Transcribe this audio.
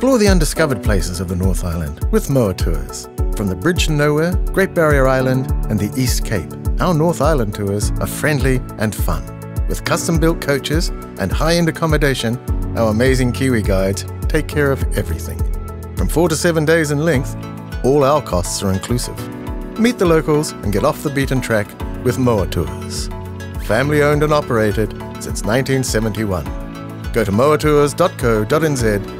Explore the undiscovered places of the North Island with Moa Tours. From the Bridge to Nowhere, Great Barrier Island, and the East Cape, our North Island tours are friendly and fun. With custom built coaches and high end accommodation, our amazing Kiwi guides take care of everything. From four to seven days in length, all our costs are inclusive. Meet the locals and get off the beaten track with Moa Tours. Family owned and operated since 1971. Go to moatours.co.nz